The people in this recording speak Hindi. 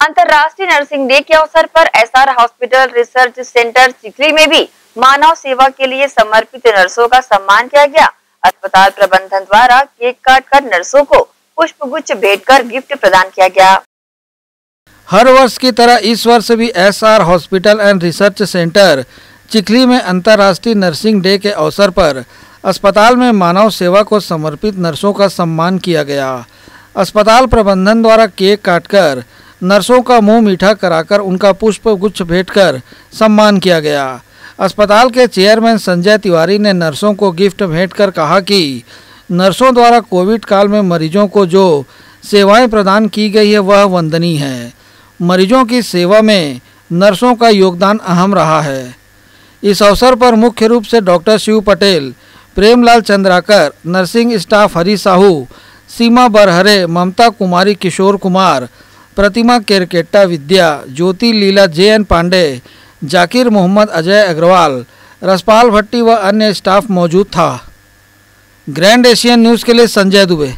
अंतर्राष्ट्रीय नर्सिंग डे के अवसर पर SR hospital research centre Chikhli में भी मानव सेवा के लिए समर्पित नर्सों का सम्मान किया गया। अस्पताल प्रबंधन द्वारा केक काट कर नर्सों को पुष्प गुच्छ भेंट कर गिफ्ट प्रदान किया गया। हर वर्ष की तरह इस वर्ष भी SR hospital and research centre Chikhli में अंतर्राष्ट्रीय नर्सिंग डे के अवसर पर अस्पताल में मानव सेवा को समर्पित नर्सों का सम्मान किया गया। अस्पताल प्रबंधन द्वारा केक काटकर नर्सों का मुँह मीठा कराकर उनका पुष्प गुच्छ भेंट कर सम्मान किया गया। अस्पताल के चेयरमैन संजय तिवारी ने नर्सों को गिफ्ट भेंट कर कहा कि नर्सों द्वारा कोविड काल में मरीजों को जो सेवाएँ प्रदान की गई है, वह वंदनीय है। मरीजों की सेवा में नर्सों का योगदान अहम रहा है। इस अवसर पर मुख्य रूप से doctor Shiv Patel, Premlal Chandrakar, nursing staff Hari Sahu, Seema Barhare, Mamta Kumari, Kishore Kumar Pratima Kerketta Vidya, Jyoti Leela J N Pandey, Zakir Mohammad Ajay Agarwal, Raspal Bhatti व अन्य स्टाफ मौजूद था। ग्रैंड एशियन न्यूज़ के लिए संजय दुबे।